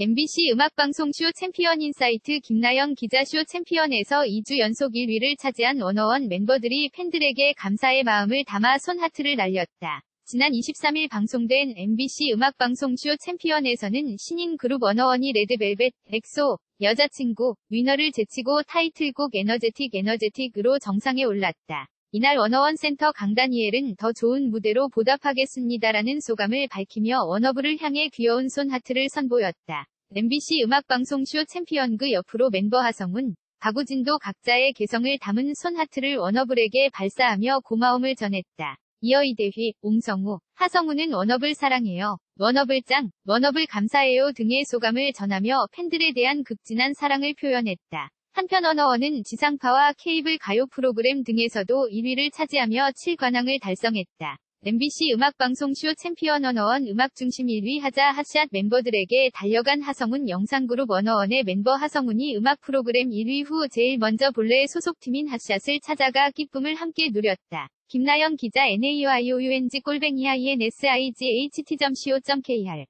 MBC 음악방송 쇼 챔피언 인사이트 김나영 기자 쇼 챔피언에서 2주 연속 1위를 차지한 워너원 멤버들이 팬들에게 감사의 마음을 담아 손하트를 날렸다. 지난 23일 방송된 MBC 음악방송 쇼 챔피언에서는 신인 그룹 워너원이 레드벨벳, 엑소, 여자친구, 위너를 제치고 타이틀곡 에너제틱 에너제틱으로 정상에 올랐다. 이날 워너원 센터 강다니엘은 더 좋은 무대로 보답하겠습니다라는 소감을 밝히며 워너블을 향해 귀여운 손 하트를 선보였다. MBC 음악방송 쇼 챔피언 그 옆으로 멤버 하성운, 박우진도 각자의 개성을 담은 손 하트를 워너블에게 발사하며 고마움을 전했다. 이어 이대휘, 옹성우, 하성운은 워너블 사랑해요. 워너블 짱, 워너블 감사해요 등의 소감을 전하며 팬들에 대한 극진한 사랑을 표현했다. 한편 워너원은 지상파와 케이블 가요 프로그램 등에서도 1위를 차지하며 7관왕을 달성했다. MBC 음악방송 쇼 챔피언 워너원 음악중심 1위 하자 핫샷 멤버들에게 달려간 하성운 영상 그룹 워너원의 멤버 하성운이 음악 프로그램 1위 후 제일 먼저 본래의 소속팀인 핫샷을 찾아가 기쁨을 함께 누렸다. 김나영 기자 NAYOUNG 골뱅이 INSIGHT.co.kr